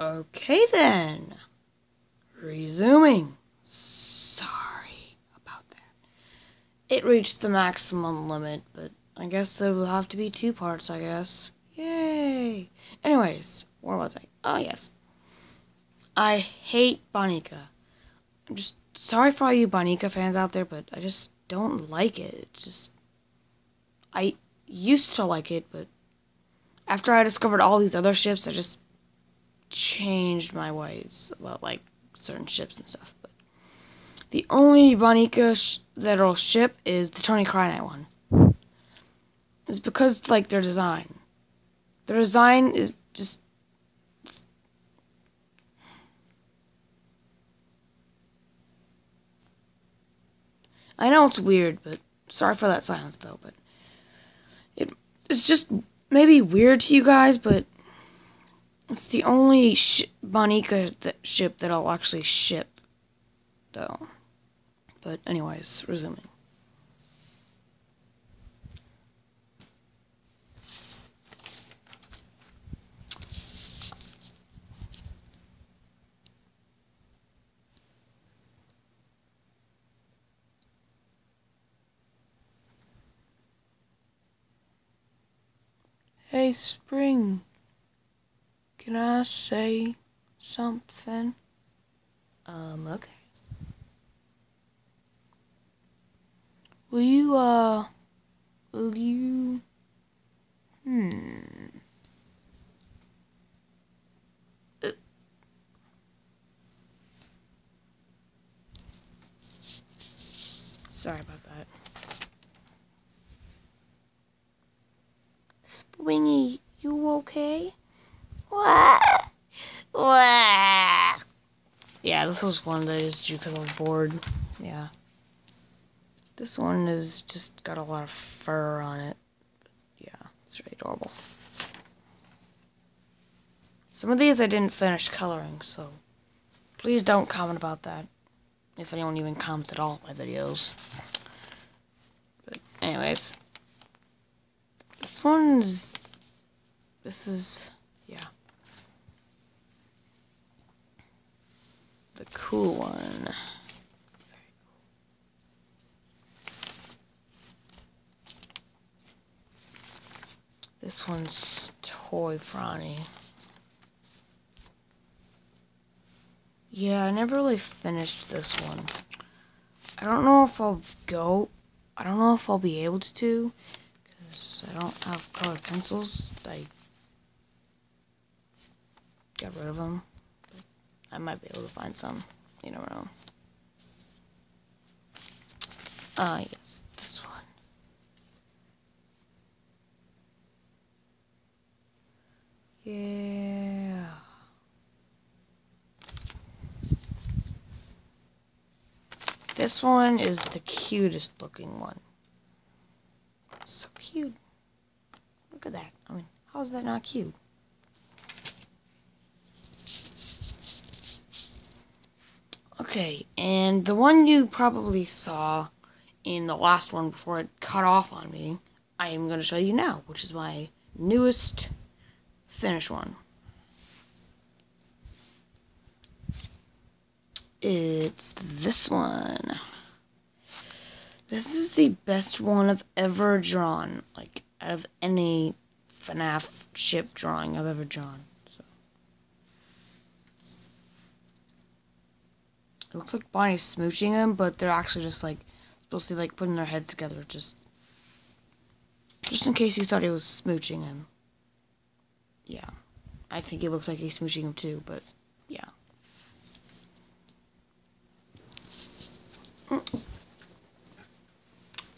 Okay then. Resuming. Sorry about that. It reached the maximum limit, but I guess it will have to be two parts, I guess. Yay! Anyways, where was I? Oh, yes. I hate Bonica. I'm just sorry for all you Bonica fans out there, but I just don't like it. It's just. I used to like it, but after I discovered all these other ships, I just changed my ways about like certain ships and stuff. But the only Bonica sh- that'll ship is the Tony Krynite one. It's because like their design. Their design is just. I know it's weird, but sorry for that silence though. But it it's just maybe weird to you guys, but it's the only sh- Bonica ship that I'll actually ship, though. But anyways, resuming. Hey, Spring. Can I say something? Um, okay. Will you, uh, will you, hmm. Uh. Sorry about that. Springy, you okay? Yeah, this was one that I just to because I was bored. Yeah. This one is just got a lot of fur on it. Yeah, it's really adorable. Some of these I didn't finish coloring, so please don't comment about that. If anyone even comments at all my videos. But anyways. This one's this is yeah. The cool one. This one's Toy Fronnie. Yeah, I never really finished this one. I don't know if I'll go. I don't know if I'll be able to, because I don't have colored pencils. I got rid of them. I might be able to find some. You never know. Ah, uh, yes, this one. Yeah. This one is the cutest looking one. So cute. Look at that. I mean, how is that not cute? Okay, and the one you probably saw in the last one before it cut off on me, I am going to show you now, which is my newest finished one. It's this one. This is the best one I've ever drawn, like, out of any FNAF ship drawing I've ever drawn. It looks like Bonnie's smooching him, but they're actually just like supposed to be like putting their heads together just just in case you thought he was smooching him. Yeah. I think he looks like he's smooching him too, but yeah.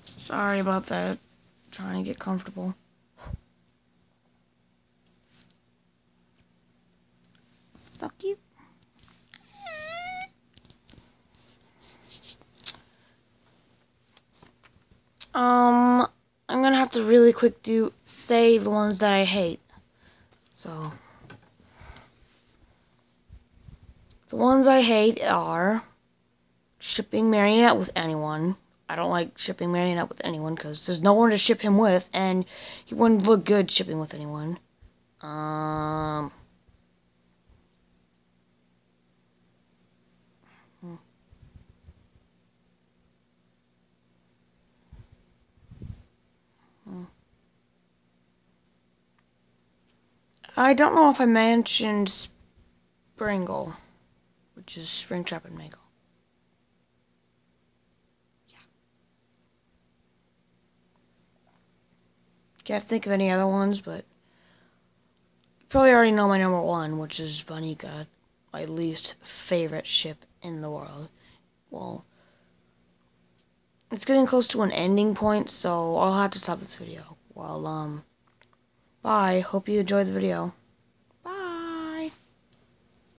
Sorry about that. Trying to get comfortable. So cute. to really quick do say the ones that I hate. So the ones I hate are shipping Marionette with anyone. I don't like shipping Marionette with anyone because there's no one to ship him with, and he wouldn't look good shipping with anyone. Um. Hmm. I don't know if I mentioned Springle, which is Springtrap and Mangle. Yeah. Can't think of any other ones, but probably already know my number one, which is Bonica, my least favorite ship in the world. Well, it's getting close to an ending point, so I'll have to stop this video. Well, um, bye. Hope you enjoyed the video.